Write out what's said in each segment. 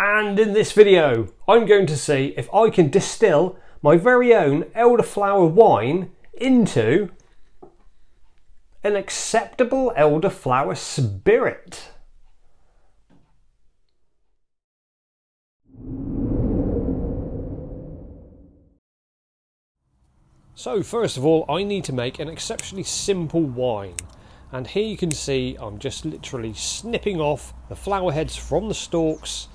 and in this video I'm going to see if I can distill my very own elderflower wine into an acceptable elderflower spirit. So first of all I need to make an exceptionally simple wine and here you can see I'm just literally snipping off the flower heads from the stalks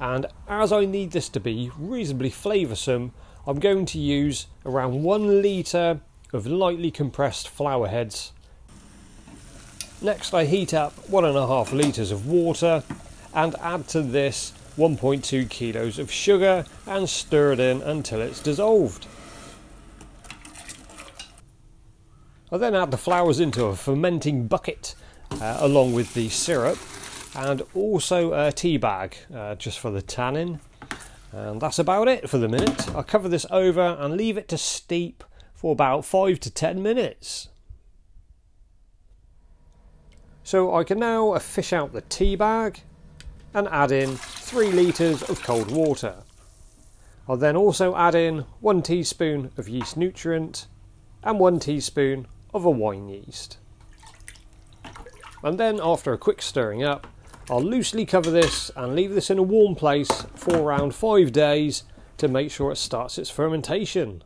and as I need this to be reasonably flavoursome I'm going to use around one litre of lightly compressed flower heads. Next I heat up one and a half litres of water and add to this 1.2 kilos of sugar and stir it in until it's dissolved. I then add the flowers into a fermenting bucket uh, along with the syrup and also a tea bag uh, just for the tannin. And that's about it for the minute. I'll cover this over and leave it to steep for about 5 to 10 minutes. So I can now fish out the tea bag and add in 3 litres of cold water. I'll then also add in 1 teaspoon of yeast nutrient and 1 teaspoon of a wine yeast. And then after a quick stirring up, I'll loosely cover this and leave this in a warm place for around 5 days to make sure it starts its fermentation.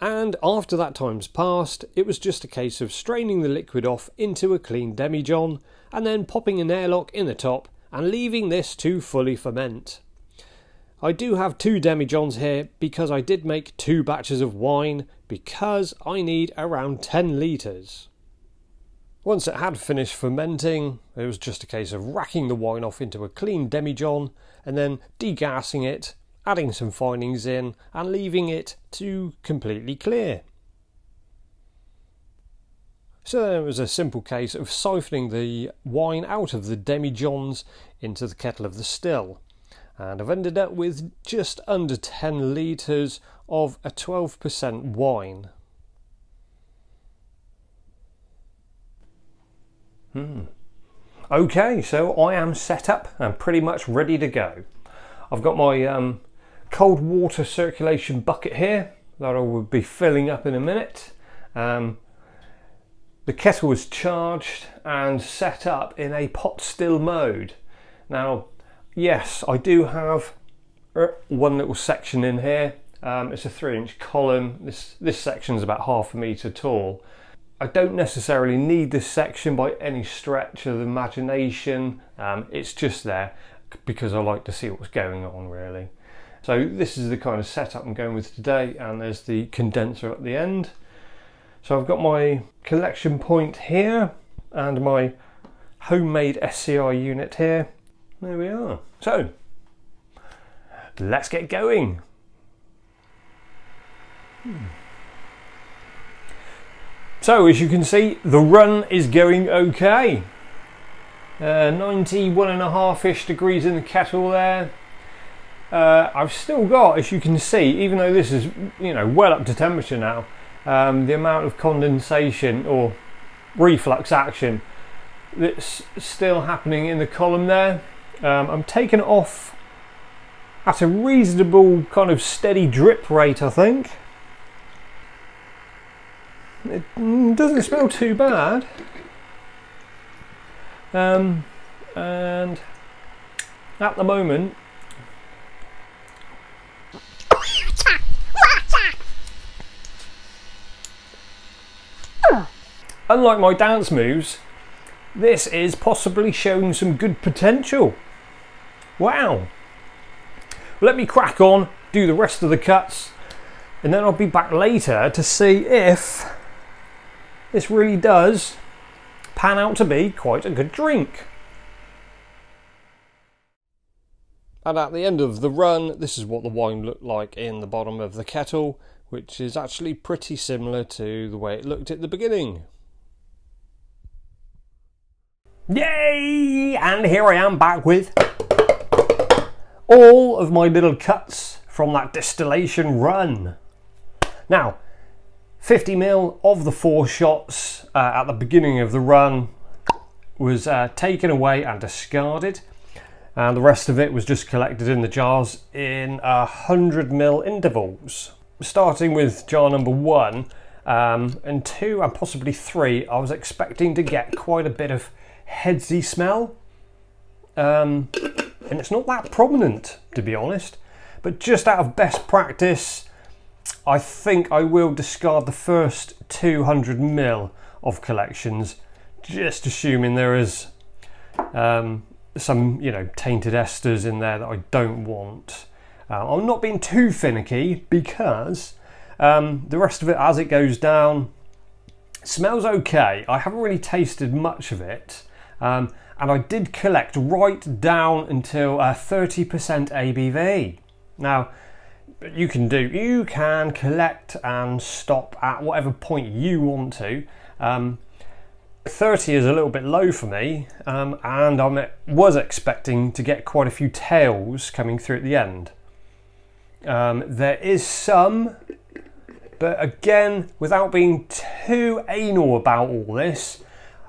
And after that time's passed, it was just a case of straining the liquid off into a clean demijohn and then popping an airlock in the top and leaving this to fully ferment. I do have two demijohns here because I did make two batches of wine because I need around 10 litres. Once it had finished fermenting, it was just a case of racking the wine off into a clean demijohn and then degassing it, adding some finings in and leaving it to completely clear. So then it was a simple case of siphoning the wine out of the demijohns into the kettle of the still and I've ended up with just under 10 litres of a 12% wine. Hmm. Okay, so I am set up and pretty much ready to go. I've got my um, cold water circulation bucket here that I will be filling up in a minute. Um, the kettle is charged and set up in a pot still mode. Now yes, I do have uh, one little section in here. Um, it's a three inch column. This, this section is about half a metre tall. I don't necessarily need this section by any stretch of the imagination. Um, it's just there because I like to see what's going on really. So this is the kind of setup I'm going with today and there's the condenser at the end. So I've got my collection point here and my homemade SCR unit here there we are. So, let's get going. So, as you can see, the run is going okay. Uh, 91 and a half ish degrees in the kettle there. Uh, I've still got, as you can see, even though this is, you know, well up to temperature now, um, the amount of condensation or reflux action that's still happening in the column there. Um, I'm taking off at a reasonable kind of steady drip rate, I think. It doesn't smell too bad. Um, and at the moment, unlike my dance moves, this is possibly showing some good potential. Wow. Let me crack on, do the rest of the cuts, and then I'll be back later to see if this really does pan out to be quite a good drink. And at the end of the run, this is what the wine looked like in the bottom of the kettle, which is actually pretty similar to the way it looked at the beginning. Yay! And here I am back with all of my little cuts from that distillation run. Now, 50 mil of the foreshots uh, at the beginning of the run was uh, taken away and discarded. and the rest of it was just collected in the jars in a 100 mil intervals. Starting with jar number one um, and two and possibly three, I was expecting to get quite a bit of headsy smell. Um, and it's not that prominent, to be honest. But just out of best practice, I think I will discard the first 200 mil of collections, just assuming there is um, some, you know, tainted esters in there that I don't want. Uh, I'm not being too finicky because um, the rest of it, as it goes down, smells okay. I haven't really tasted much of it. Um, and I did collect right down until 30% ABV. Now, you can do, you can collect and stop at whatever point you want to. Um, 30 is a little bit low for me, um, and I was expecting to get quite a few tails coming through at the end. Um, there is some, but again, without being too anal about all this,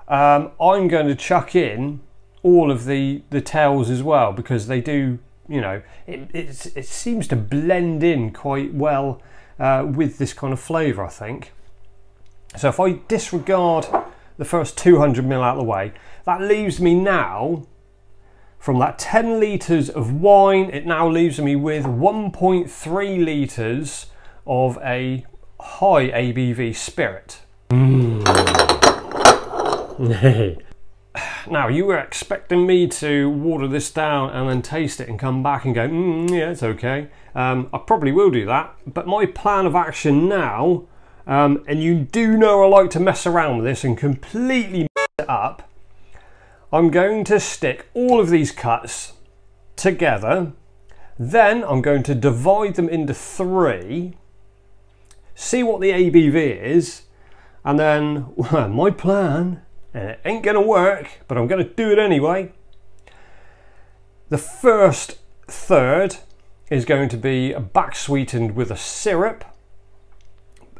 um, I'm going to chuck in all of the, the tails as well because they do, you know, it, it seems to blend in quite well uh, with this kind of flavour, I think. So if I disregard the first 200 ml out of the way, that leaves me now, from that 10 litres of wine, it now leaves me with 1.3 litres of a high ABV spirit. Mm. now, you were expecting me to water this down and then taste it and come back and go, mm, yeah, it's okay. Um, I probably will do that, but my plan of action now, um, and you do know I like to mess around with this and completely mess it up, I'm going to stick all of these cuts together. Then I'm going to divide them into three, see what the ABV is, and then well, my plan and it ain't gonna work, but I'm gonna do it anyway. The first third is going to be back sweetened with a syrup,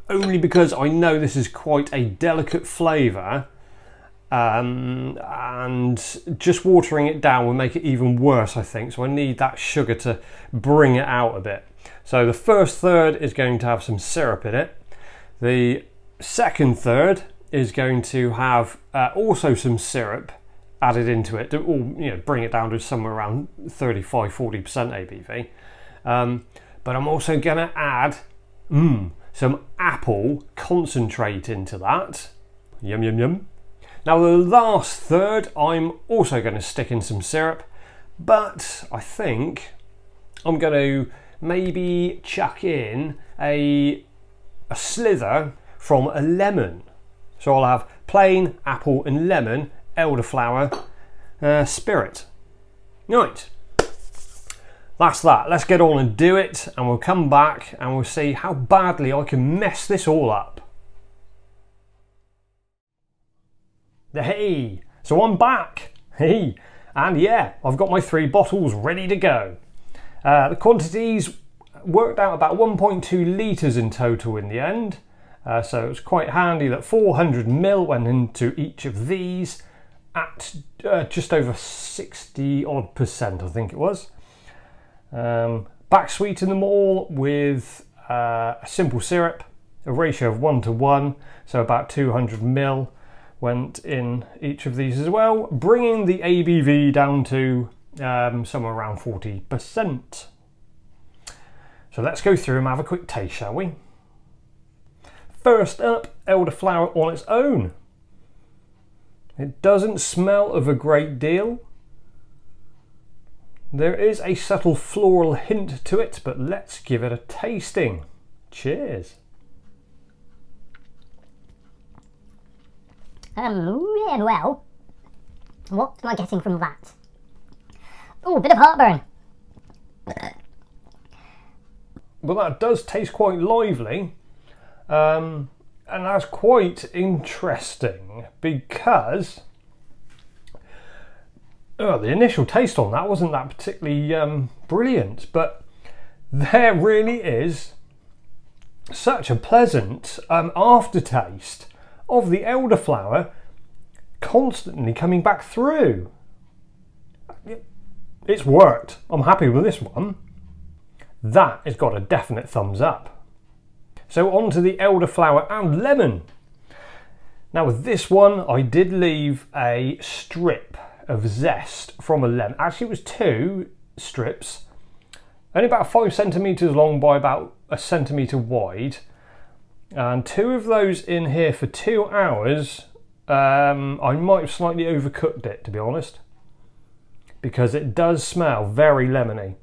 only because I know this is quite a delicate flavour. Um, and just watering it down will make it even worse, I think. So I need that sugar to bring it out a bit. So the first third is going to have some syrup in it. The second third is going to have uh, also some syrup added into it to all, you know, bring it down to somewhere around 35 40% ABV. Um, but I'm also going to add mm, some apple concentrate into that. Yum, yum, yum. Now, the last third, I'm also going to stick in some syrup, but I think I'm going to maybe chuck in a, a slither from a lemon. So I'll have plain apple and lemon elderflower uh, spirit. Right, that's that. Let's get on and do it and we'll come back and we'll see how badly I can mess this all up. Hey, so I'm back. Hey, and yeah, I've got my three bottles ready to go. Uh, the quantities worked out about 1.2 litres in total in the end. Uh, so it's quite handy that 400 mil went into each of these at uh, just over 60 odd percent, I think it was. Um, back sweeten them all with uh, a simple syrup, a ratio of one to one, so about 200 mil went in each of these as well, bringing the ABV down to um, somewhere around 40%. So let's go through and have a quick taste, shall we? First up, elderflower on its own. It doesn't smell of a great deal. There is a subtle floral hint to it, but let's give it a tasting. Cheers. Um, yeah, well, what am I getting from that? Oh, a bit of heartburn. Well, that does taste quite lively. Um, and that's quite interesting because oh, the initial taste on that wasn't that particularly um, brilliant, but there really is such a pleasant um, aftertaste of the elderflower constantly coming back through. it's worked. I'm happy with this one. That has got a definite thumbs up. So on to the elderflower and lemon. Now with this one, I did leave a strip of zest from a lemon. Actually, it was two strips, only about five centimeters long by about a centimeter wide. And two of those in here for two hours. Um, I might have slightly overcooked it, to be honest, because it does smell very lemony.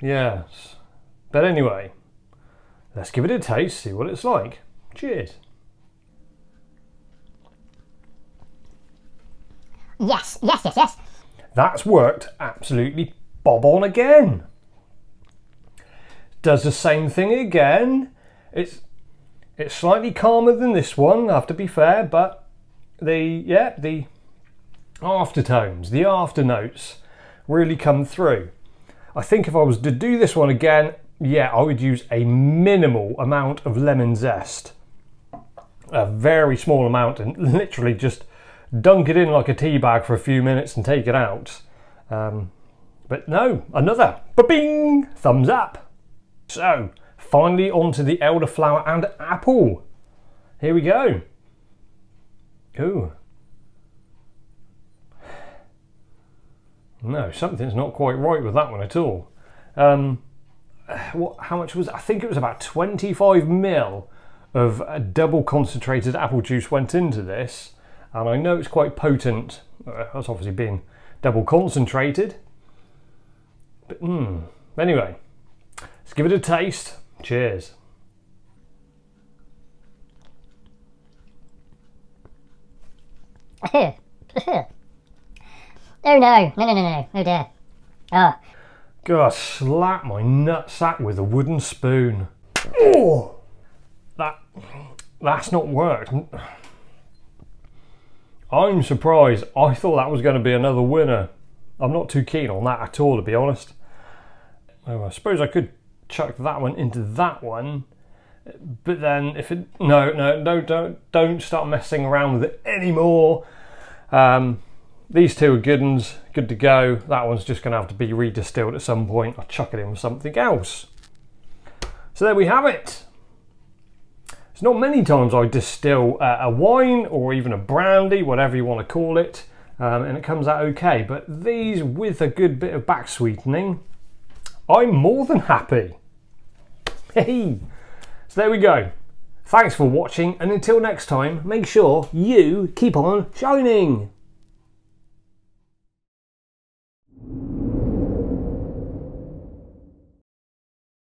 Yes. But anyway, let's give it a taste, see what it's like. Cheers. Yes, yes, yes, yes. That's worked absolutely bob on again. Does the same thing again. It's it's slightly calmer than this one, I have to be fair, but the yeah, the aftertones, the after notes really come through. I think if I was to do this one again, yeah, I would use a minimal amount of lemon zest. A very small amount and literally just dunk it in like a tea bag for a few minutes and take it out. Um, but no, another bing thumbs up. So finally onto the elderflower and apple. Here we go. Ooh. No, something's not quite right with that one at all. Um, what, how much was I think it was about 25 mil of double concentrated apple juice went into this and I know it's quite potent. Uh, that's obviously been double concentrated. But mm, anyway, let's give it a taste. Cheers. oh no, no, no, no, no, oh dear. Oh. God, slap my nutsack with a wooden spoon. Oh, that that's not worked. I'm surprised. I thought that was going to be another winner. I'm not too keen on that at all, to be honest. Oh, I suppose I could chuck that one into that one, but then if it no no no don't don't start messing around with it anymore. Um, these two are good ones, good to go. That one's just going to have to be redistilled at some point. I'll chuck it in with something else. So there we have it. It's not many times I distill uh, a wine or even a brandy, whatever you want to call it, um, and it comes out okay. But these with a good bit of back sweetening, I'm more than happy. Hey, so there we go. Thanks for watching, and until next time, make sure you keep on shining.